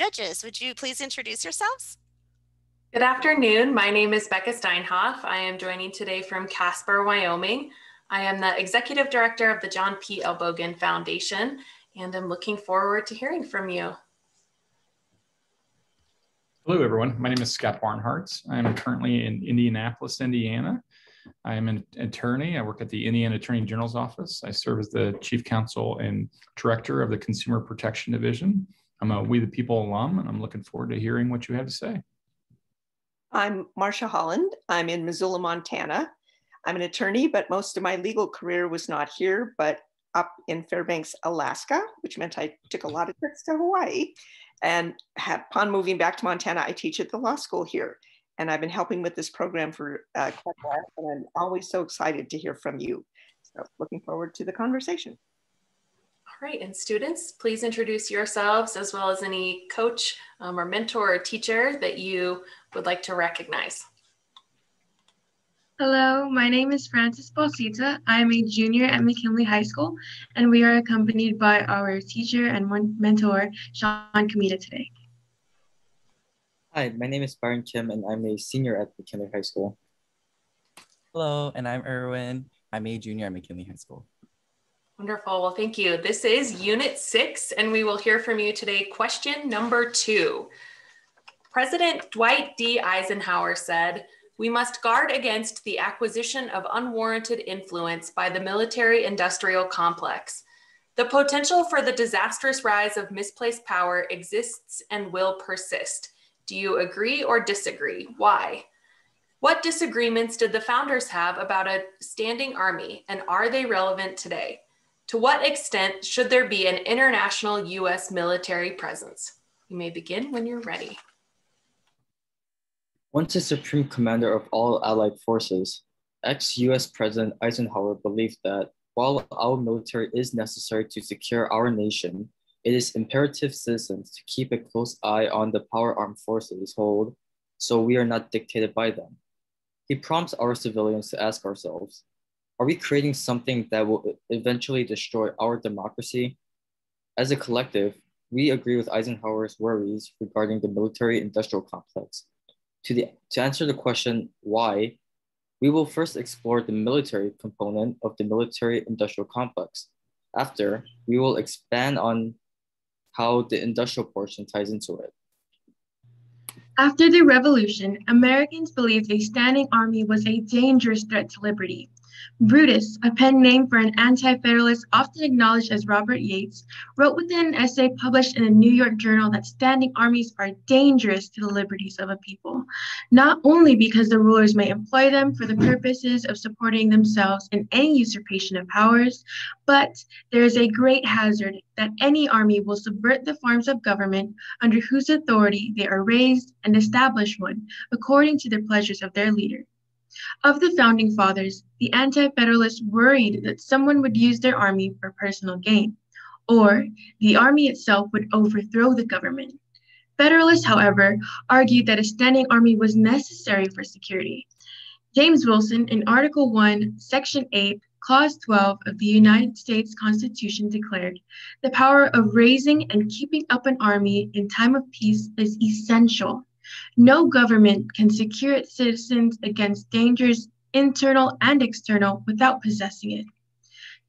Judges, would you please introduce yourselves? Good afternoon. My name is Becca Steinhoff. I am joining today from Casper, Wyoming. I am the Executive Director of the John P. Ellbogen Foundation, and I'm looking forward to hearing from you. Hello, everyone. My name is Scott Barnhart. I'm currently in Indianapolis, Indiana. I am an attorney. I work at the Indiana Attorney General's Office. I serve as the Chief Counsel and Director of the Consumer Protection Division. I'm a We the People alum, and I'm looking forward to hearing what you have to say. I'm Marcia Holland. I'm in Missoula, Montana. I'm an attorney, but most of my legal career was not here, but up in Fairbanks, Alaska, which meant I took a lot of trips to Hawaii. And upon moving back to Montana, I teach at the law school here. And I've been helping with this program for uh, quite a while, and I'm always so excited to hear from you. So looking forward to the conversation. All right, and students, please introduce yourselves as well as any coach um, or mentor or teacher that you would like to recognize. Hello, my name is Francis Balsita. I'm a junior at McKinley High School, and we are accompanied by our teacher and mentor, Sean Kamita today. Hi, my name is Byron Kim, and I'm a senior at McKinley High School. Hello, and I'm Erwin. I'm a junior at McKinley High School. Wonderful. Well, thank you. This is Unit 6, and we will hear from you today. Question number two. President Dwight D. Eisenhower said, We must guard against the acquisition of unwarranted influence by the military industrial complex. The potential for the disastrous rise of misplaced power exists and will persist. Do you agree or disagree? Why? What disagreements did the founders have about a standing army, and are they relevant today? To what extent should there be an international US military presence? You may begin when you're ready. Once the supreme commander of all allied forces, ex-US President Eisenhower believed that while our military is necessary to secure our nation, it is imperative citizens to keep a close eye on the power armed forces hold so we are not dictated by them. He prompts our civilians to ask ourselves, are we creating something that will eventually destroy our democracy? As a collective, we agree with Eisenhower's worries regarding the military industrial complex. To, the, to answer the question why, we will first explore the military component of the military industrial complex. After, we will expand on how the industrial portion ties into it. After the revolution, Americans believed a standing army was a dangerous threat to liberty. Brutus, a pen name for an anti federalist often acknowledged as Robert Yates, wrote within an essay published in a New York journal that standing armies are dangerous to the liberties of a people, not only because the rulers may employ them for the purposes of supporting themselves in any usurpation of powers, but there is a great hazard that any army will subvert the forms of government under whose authority they are raised and establish one according to the pleasures of their leader. Of the founding fathers, the Anti Federalists worried that someone would use their army for personal gain, or the army itself would overthrow the government. Federalists, however, argued that a standing army was necessary for security. James Wilson, in Article 1, Section 8, Clause 12 of the United States Constitution declared the power of raising and keeping up an army in time of peace is essential no government can secure its citizens against dangers, internal and external, without possessing it.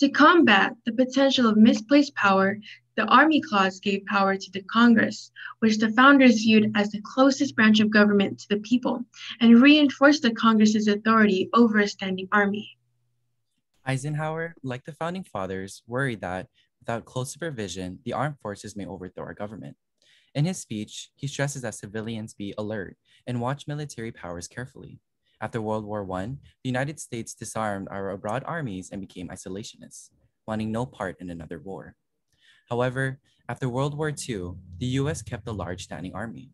To combat the potential of misplaced power, the Army Clause gave power to the Congress, which the founders viewed as the closest branch of government to the people, and reinforced the Congress's authority over a standing army. Eisenhower, like the founding fathers, worried that without close supervision, the armed forces may overthrow our government. In his speech, he stresses that civilians be alert and watch military powers carefully. After World War I, the United States disarmed our abroad armies and became isolationists, wanting no part in another war. However, after World War II, the US kept a large standing army.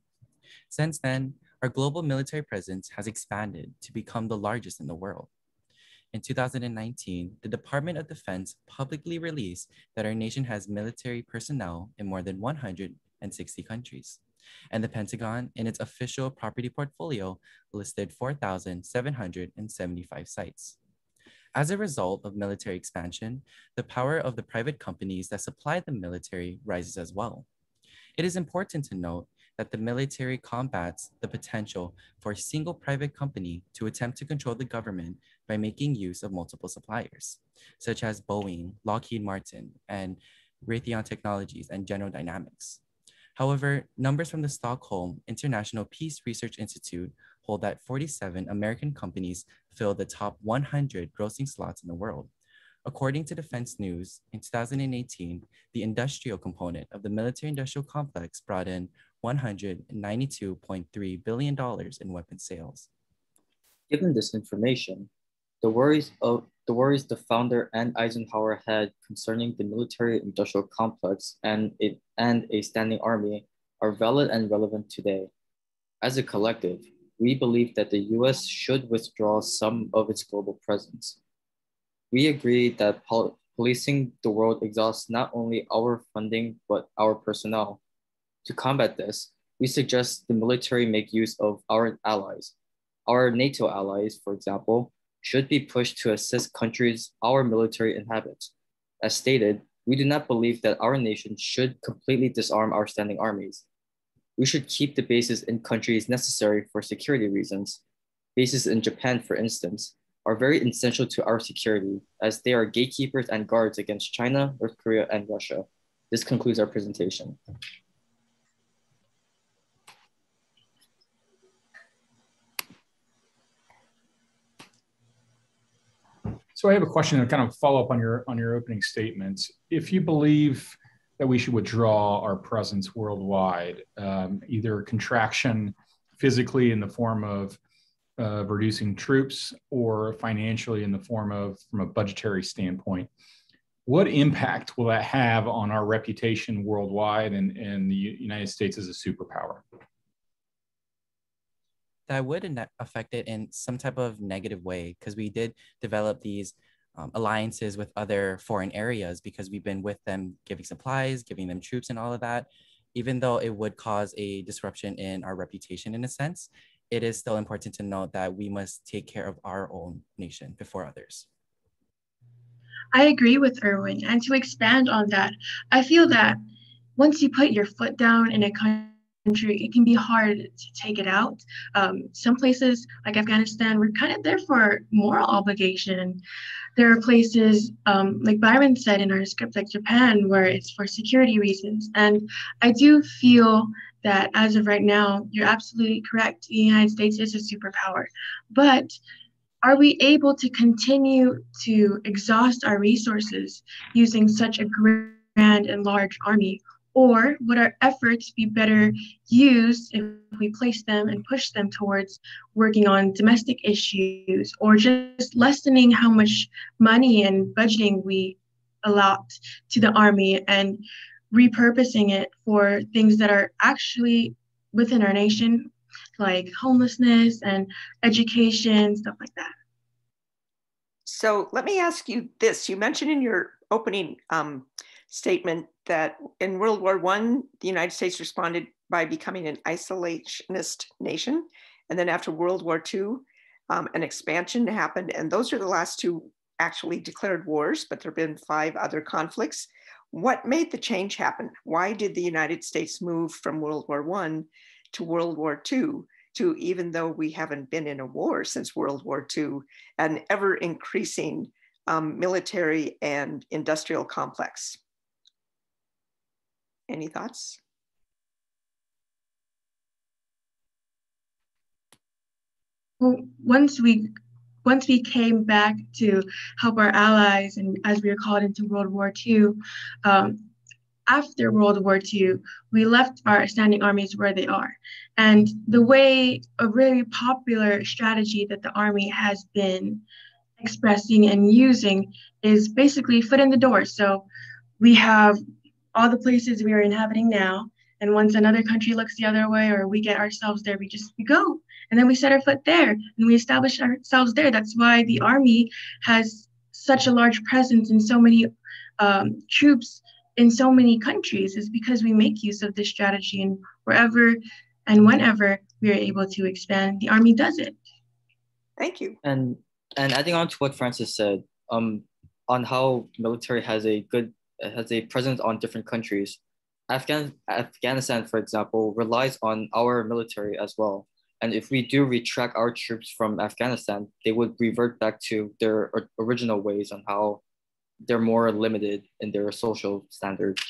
Since then, our global military presence has expanded to become the largest in the world. In 2019, the Department of Defense publicly released that our nation has military personnel in more than 100 and 60 countries. And the Pentagon, in its official property portfolio, listed 4,775 sites. As a result of military expansion, the power of the private companies that supply the military rises as well. It is important to note that the military combats the potential for a single private company to attempt to control the government by making use of multiple suppliers, such as Boeing, Lockheed Martin, and Raytheon Technologies and General Dynamics. However, numbers from the Stockholm International Peace Research Institute hold that 47 American companies fill the top 100 grossing slots in the world. According to Defense News, in 2018, the industrial component of the military industrial complex brought in $192.3 billion in weapon sales. Given this information, the worries of the worries the founder and Eisenhower had concerning the military industrial complex and it and a standing army are valid and relevant today. As a collective, we believe that the US should withdraw some of its global presence. We agree that pol- policing the world exhausts not only our funding, but our personnel. To combat this, we suggest the military make use of our allies. Our NATO allies, for example, should be pushed to assist countries our military inhabits. As stated, we do not believe that our nation should completely disarm our standing armies. We should keep the bases in countries necessary for security reasons. Bases in Japan, for instance, are very essential to our security as they are gatekeepers and guards against China, North Korea, and Russia. This concludes our presentation. So I have a question to kind of follow up on your on your opening statements. If you believe that we should withdraw our presence worldwide, um, either contraction physically in the form of uh, reducing troops or financially in the form of from a budgetary standpoint, what impact will that have on our reputation worldwide and, and the United States as a superpower? That would affect it in some type of negative way because we did develop these um, alliances with other foreign areas because we've been with them giving supplies, giving them troops, and all of that. Even though it would cause a disruption in our reputation in a sense, it is still important to note that we must take care of our own nation before others. I agree with Erwin. And to expand on that, I feel that once you put your foot down in a country, it can be hard to take it out. Um, some places like Afghanistan, we're kind of there for moral obligation. There are places, um, like Byron said in our script, like Japan, where it's for security reasons. And I do feel that as of right now, you're absolutely correct. The United States is a superpower. But are we able to continue to exhaust our resources using such a grand and large army? Or would our efforts be better used if we place them and push them towards working on domestic issues or just lessening how much money and budgeting we allot to the Army and repurposing it for things that are actually within our nation, like homelessness and education, stuff like that? So let me ask you this. You mentioned in your opening um, statement that in World War One, the United States responded by becoming an isolationist nation. And then after World War II, um, an expansion happened. And those are the last two actually declared wars, but there have been five other conflicts. What made the change happen? Why did the United States move from World War One to World War II? To even though we haven't been in a war since World War II, an ever increasing um, military and industrial complex. Any thoughts? Well, once we once we came back to help our allies, and as we were called into World War II, um, after World War II, we left our standing armies where they are. And the way a really popular strategy that the Army has been expressing and using is basically foot in the door. So we have all the places we are inhabiting now. And once another country looks the other way or we get ourselves there, we just we go. And then we set our foot there and we establish ourselves there. That's why the army has such a large presence in so many um, troops in so many countries is because we make use of this strategy and wherever and whenever we are able to expand, the army does it. Thank you. And and adding on to what Francis said, um, on how military has a good has a presence on different countries. Afghan, Afghanistan, for example, relies on our military as well. And if we do retract our troops from Afghanistan, they would revert back to their original ways on how they're more limited in their social standards.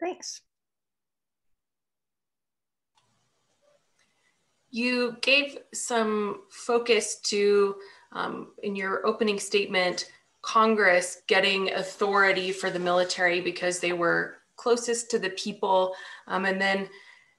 Thanks. You gave some focus to, um, in your opening statement, Congress getting authority for the military because they were closest to the people. Um, and then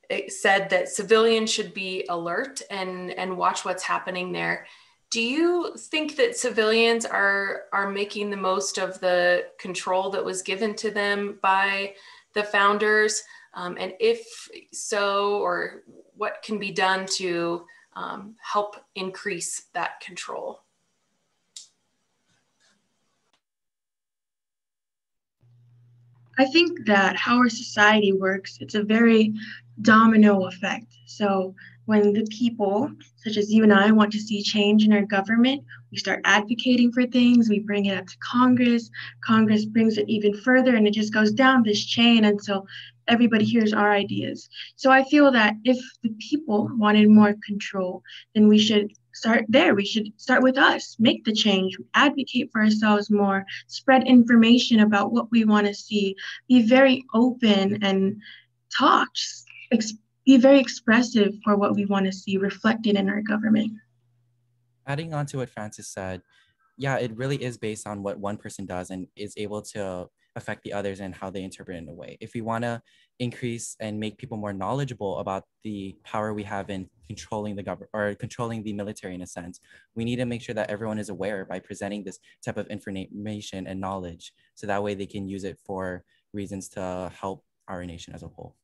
it said that civilians should be alert and, and watch what's happening there. Do you think that civilians are, are making the most of the control that was given to them by the founders? Um, and if so, or what can be done to um, help increase that control? I think that how our society works, it's a very domino effect. So when the people, such as you and I, want to see change in our government, we start advocating for things, we bring it up to Congress, Congress brings it even further, and it just goes down this chain until everybody hears our ideas. So I feel that if the people wanted more control, then we should start there. We should start with us, make the change, advocate for ourselves more, spread information about what we want to see, be very open and talk, ex- be very expressive for what we want to see reflected in our government. Adding on to what Francis said, yeah, it really is based on what one person does and is able to affect the others and how they interpret it in a way. If we want to increase and make people more knowledgeable about the power we have in controlling the government or controlling the military in a sense, we need to make sure that everyone is aware by presenting this type of information and knowledge so that way they can use it for reasons to help our nation as a whole.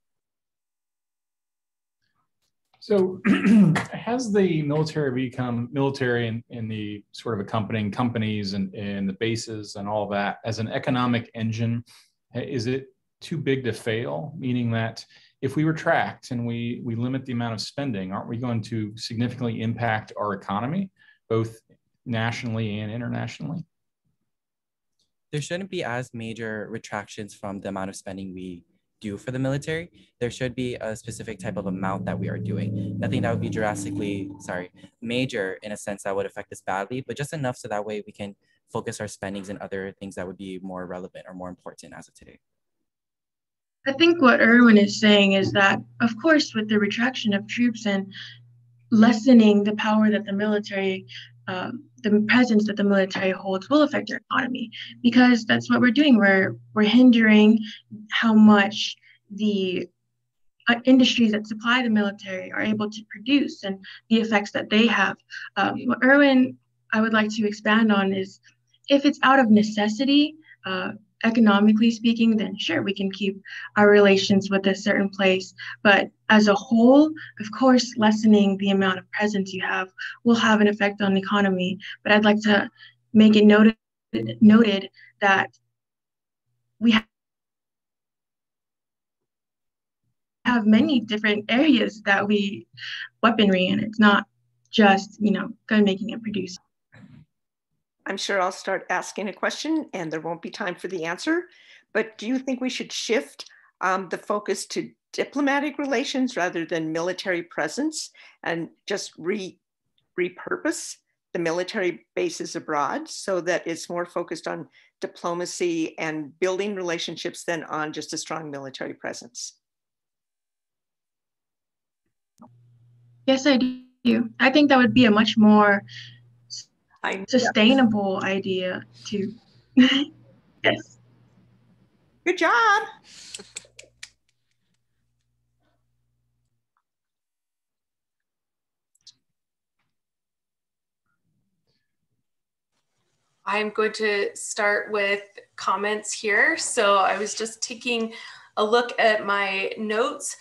So, has the military become military and, in the sort of accompanying companies and, and the bases and all that as an economic engine? Is it too big to fail? Meaning that if we retract and we, we limit the amount of spending, aren't we going to significantly impact our economy, both nationally and internationally? There shouldn't be as major retractions from the amount of spending we do for the military, there should be a specific type of amount that we are doing. Nothing that would be drastically, sorry, major in a sense that would affect us badly, but just enough so that way we can focus our spendings and other things that would be more relevant or more important as of today. I think what Erwin is saying is that, of course, with the retraction of troops and lessening the power that the military um, the presence that the military holds will affect our economy because that's what we're doing. We're we're hindering how much the uh, industries that supply the military are able to produce and the effects that they have. Um, what Erwin, I would like to expand on is if it's out of necessity, uh, economically speaking, then sure, we can keep our relations with a certain place. But as a whole, of course, lessening the amount of presence you have will have an effect on the economy. But I'd like to make it noted noted that we have many different areas that we weaponry and it's not just you know gun making and producing I'm sure I'll start asking a question and there won't be time for the answer. But do you think we should shift um, the focus to diplomatic relations rather than military presence and just re repurpose the military bases abroad so that it's more focused on diplomacy and building relationships than on just a strong military presence? Yes, I do. I think that would be a much more I, sustainable yeah. idea too. yes. Good job. I'm going to start with comments here. So I was just taking a look at my notes.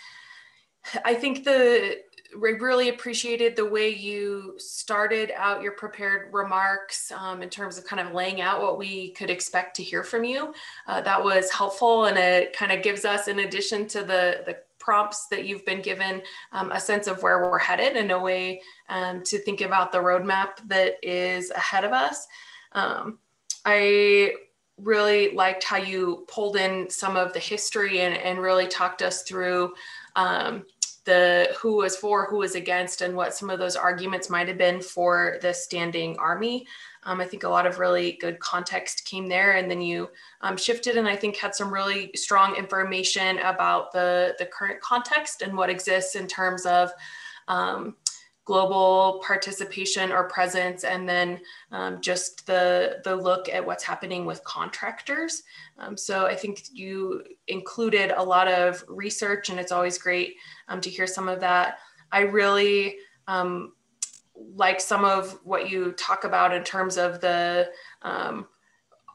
I think the we really appreciated the way you started out your prepared remarks um, in terms of kind of laying out what we could expect to hear from you. Uh, that was helpful and it kind of gives us, in addition to the, the prompts that you've been given, um, a sense of where we're headed and a way um, to think about the roadmap that is ahead of us. Um, I really liked how you pulled in some of the history and, and really talked us through um, the who was for, who was against, and what some of those arguments might have been for the standing army. Um, I think a lot of really good context came there, and then you um, shifted and I think had some really strong information about the the current context and what exists in terms of um, global participation or presence, and then um, just the, the look at what's happening with contractors. Um, so I think you included a lot of research, and it's always great um, to hear some of that. I really um, like some of what you talk about in terms of the um,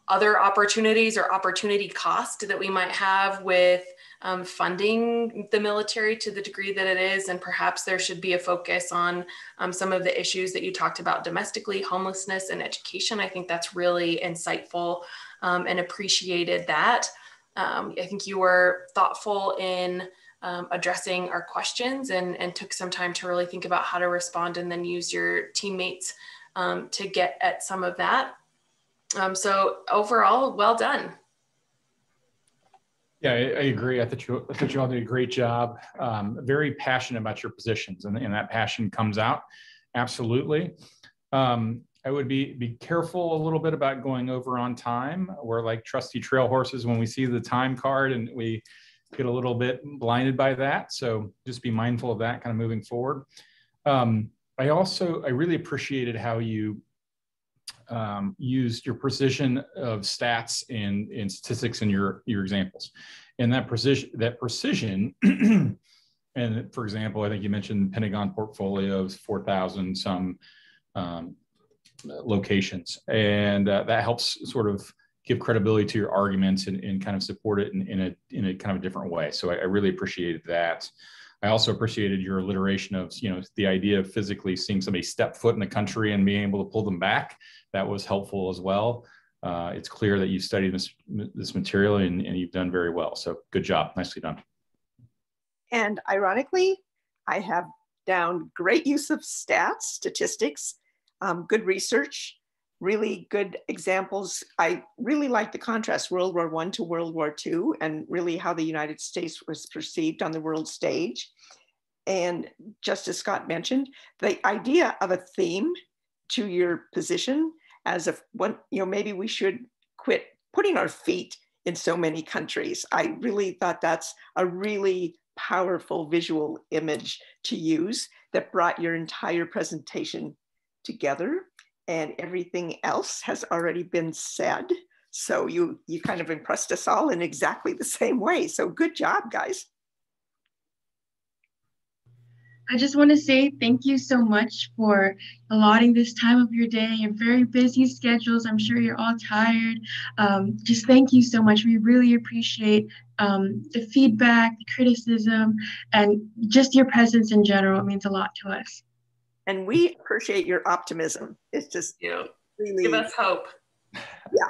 other opportunities or opportunity cost that we might have with um, funding the military to the degree that it is. And perhaps there should be a focus on um, some of the issues that you talked about domestically, homelessness and education. I think that's really insightful um, and appreciated that. Um, I think you were thoughtful in um, addressing our questions and, and took some time to really think about how to respond and then use your teammates um, to get at some of that. so overall, well done. Yeah, I, I, agree. I thought you, I you all did a great job. Um, very passionate about your positions, and, and that passion comes out. Absolutely. Um, I would be be careful a little bit about going over on time. We're like trusty trail horses when we see the time card, and we get a little bit blinded by that. So just be mindful of that kind of moving forward. Um, I also I really appreciated how you um, used your precision of stats and, and statistics in your, your examples. And that precision, that precision, and for example, I think you mentioned Pentagon portfolios, 4,000 some um, locations. And uh, that helps sort of give credibility to your arguments and, and kind of support it in, in, a, in a kind of a different way. So I, I really appreciated that. I also appreciated your alliteration of, you know, the idea of physically seeing somebody step foot in the country and being able to pull them back. That was helpful as well. Uh, it's clear that you've studied this, this material and, and you've done very well. So good job. Nicely done. And ironically, I have down great use of stats, statistics, um, good research, really good examples. I really like the contrast World War One to World War II and really how the United States was perceived on the world stage. And just as Scott mentioned, the idea of a theme to your position as if one, you know, maybe we should quit putting our feet in so many countries. I really thought that's a really powerful visual image to use that brought your entire presentation together and everything else has already been said. So you you kind of impressed us all in exactly the same way. So good job, guys. I just want to say thank you so much for allotting this time of your day, your very busy schedules. I'm sure you're all tired. Um, just thank you so much. We really appreciate um, the feedback, the criticism, and just your presence in general. It means a lot to us. And we appreciate your optimism. It's just yeah. really give us hope. Yeah.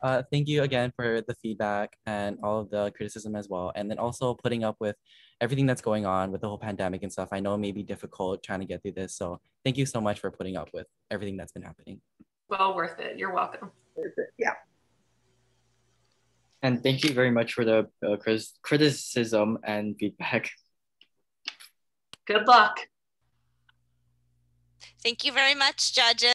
Uh, thank you again for the feedback and all of the criticism as well. And then also putting up with everything that's going on with the whole pandemic and stuff. I know it may be difficult trying to get through this. So thank you so much for putting up with everything that's been happening. Well worth it. You're welcome. Yeah. And thank you very much for the uh, criticism and feedback. Good luck. Thank you very much, judges.